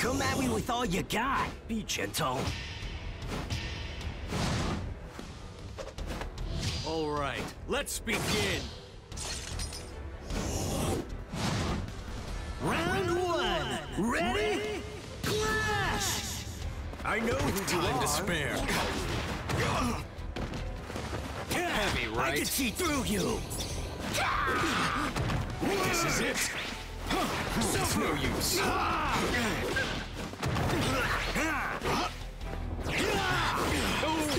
Come at me with all you got. Be gentle. All right, let's begin. Round one. Ready? Clash! I know who time to spare. Heavy, right? I can see through you. This is it. It's no use.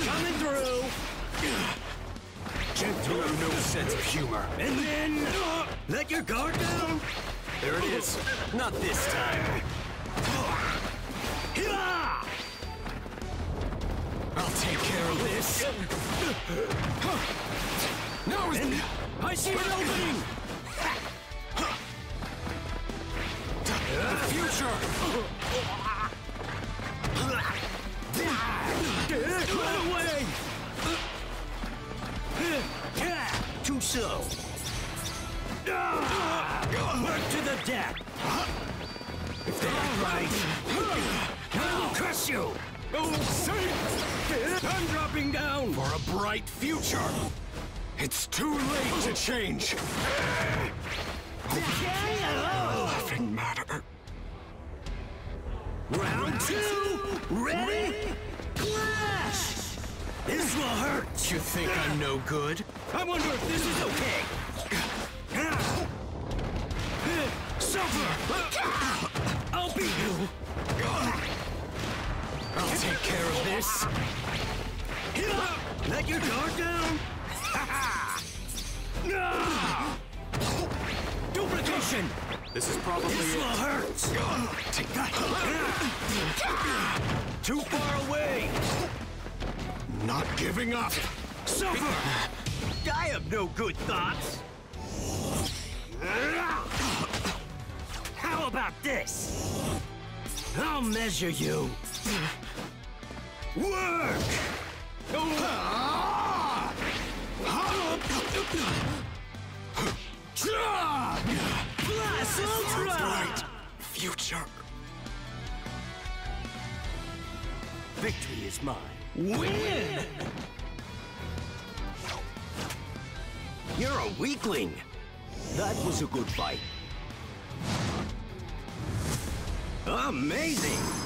Coming through. Have no sense of humor. And then let your guard down. There it is. Not this time. I'll take care of this. No, I see an opening. Run away. Too slow. Work to the death. If they're right, I will crush you. Oh, safe I'm dropping down. for a bright future. It's too late to change. Nothing matter. Round two. Ready? Clash. This will hurt. You think I'm no good? I wonder if this is okay. Suffer! I'll beat you! I'll take care of this. Get up! Let your guard down! Duplication! This is probably This will hurt! Take that. Too far away! Not giving up. Suffer! I have no good thoughts! How about this? I'll measure you! Work! Ah! Ah! Blast Ultra! Bright future. Victory is mine. Win! You're a weakling. That was a good fight. Amazing!